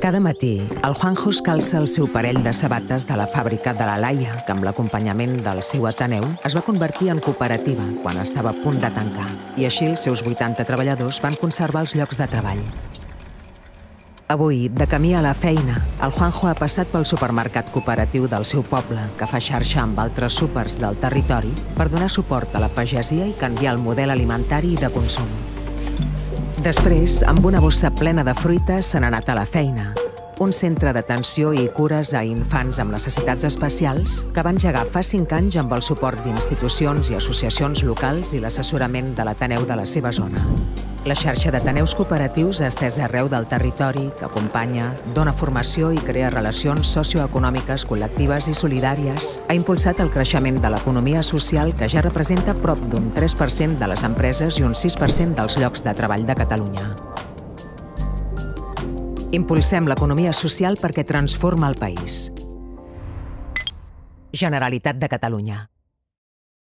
Cada matí, el Juanjo es calça el seu parell de sabates de la fàbrica de la Laia, que amb l'acompanyament del seu Ateneu es va convertir en cooperativa quan estava a punt de tancar. I així els seus 80 treballadors van conservar els llocs de treball. Avui, de camí a la feina, el Juanjo ha passat pel supermercat cooperatiu del seu poble, que fa xarxa amb altres súpers del territori per donar suport a la pagesia i canviar el model alimentari i de consum. Després, amb una bossa plena de fruites, se n'ha anat a la feina. Un centre d'atenció i cures a infants amb necessitats especials que va engegar fa 5 anys amb el suport d'institucions i associacions locals i l'assessorament de l'Ateneu de la seva zona. La xarxa d'Ateneus cooperatius estesa arreu del territori que acompanya, dona formació i crea relacions socioeconòmiques col·lectives i solidàries, ha impulsat el creixement de l'economia social que ja representa prop d'un 3% de les empreses i un 6% dels llocs de treball de Catalunya. Impulsem l'economia social perquè transforma el país. Generalitat de Catalunya.